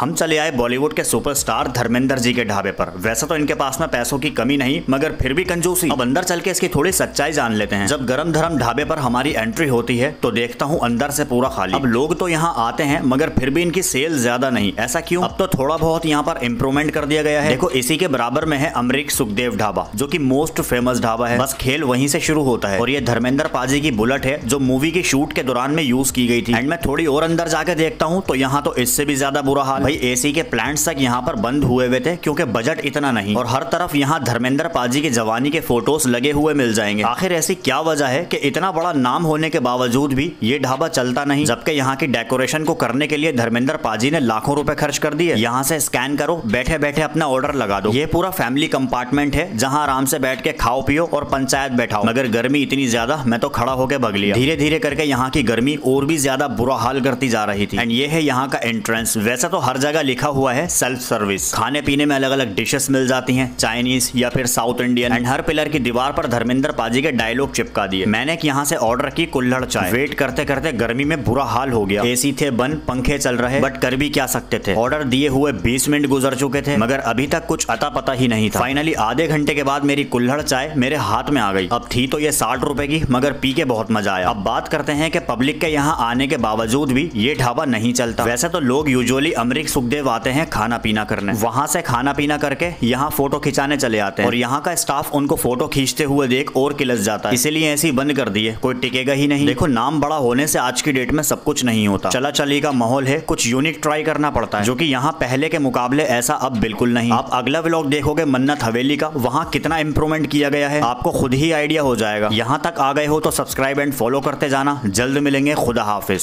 हम चले आए बॉलीवुड के सुपरस्टार धर्मेंद्र जी के ढाबे पर। वैसे तो इनके पास में पैसों की कमी नहीं, मगर फिर भी कंजूसी। अब अंदर चल के इसकी थोड़ी सच्चाई जान लेते हैं। जब गरम धर्म ढाबे पर हमारी एंट्री होती है तो देखता हूँ अंदर से पूरा खाली। अब लोग तो यहाँ आते हैं, मगर फिर भी इनकी सेल ज़्यादा नहीं। ऐसा क्यों? अब तो थोड़ा बहुत यहाँ पर इम्प्रूवमेंट कर दिया गया है। देखो, इसी के बराबर में है अमरीक सुखदेव ढाबा, जो की मोस्ट फ़ेमस ढाबा है। बस खेल वहीं से शुरू होता है। और ये धर्मेंद्र पाजी की बुलेट है, जो मूवी की शूट के दौरान में यूज़ की गई थी। एंड मैं थोड़ी और अंदर जाके देखता हूँ तो यहाँ तो इससे भी ज़्यादा बुरा हाल भाई एसी के प्लांट्स तक यहाँ पर बंद हुए हुए थे क्योंकि बजट इतना नहीं। और हर तरफ़ यहाँ धर्मेंद्र पाजी की जवानी के फ़ोटोज़ लगे हुए मिल जाएँगे। आखिर ऐसी क्या वजह है कि इतना बड़ा नाम होने के बावजूद भी ये ढाबा चलता नहीं, जबकि यहाँ की डेकोरेशन को करने के लिए धर्मेंद्र पाजी ने लाखों रुपए खर्च कर दिए। यहाँ से स्कैन करो बैठे बैठे अपना ऑर्डर लगा दो। ये पूरा फैमिली कंपार्टमेंट है, जहाँ आराम से बैठ के खाओ, पियो और पंचायत बैठाओ। मगर गर्मी इतनी ज़्यादा, मैं तो खड़ा होकर भग लिया। धीरे धीरे करके यहाँ की गर्मी और भी ज़्यादा बुरा हाल करती जा रही थी। एंड ये है यहाँ का एंट्रेंस वैसे तो हर जगह लिखा हुआ है सेल्फ सर्विस खाने पीने में अलग अलग डिशेस मिल जाती हैं चाइनीज़ या फिर साउथ इंडियन एंड हर पिलर की दीवार पर धर्मेंद्र पाजी के डायलॉग चिपका दिए। मैंने यहाँ से ऑर्डर की कुल्हड़ चाय। वेट करते करते गर्मी में बुरा हाल हो गया। एसी थे बंद, पंखे चल रहे बट कर भी क्या सकते थे? ऑर्डर दिए हुए बीस मिनट गुजर चुके थे, मगर अभी तक कुछ अता पता ही नहीं था। फाइनली आधे घंटे के बाद मेरी कुल्हड़ चाय मेरे हाथ में आ गई। अब थी तो ये साठ रुपए की, मगर पी के बहुत मज़ा आया। अब बात करते हैं कि पब्लिक के यहाँ आने के बावजूद भी ये ढाबा नहीं चलता। वैसे तो लोग यूजुअली अमरीक सुखदेव आते हैं खाना पीना करने। वहाँ से खाना पीना करके यहाँ फ़ोटो खिंचाने चले आते हैं। और यहाँ का स्टाफ उनको फ़ोटो खींचते हुए देख और किलस जाता है। इसीलिए ऐसी बंद कर दिए। कोई टिकेगा ही नहीं। देखो, नाम बड़ा होने से आज की डेट में सब कुछ नहीं होता। चला चली का माहौल है। कुछ यूनिक ट्राई करना पड़ता है। जो कि यहाँ पहले के मुकाबले ऐसा अब बिल्कुल नहीं। आप अगला व्लॉग देखोगे मन्नत हवेली का। वहाँ कितना इम्प्रूवमेंट किया गया है। आपको खुद ही आइडिया हो जाएगा। यहाँ तक आ गए हो तो सब्सक्राइब एंड फॉलो करते जाना। जल्द मिलेंगे। खुदा हाफिज।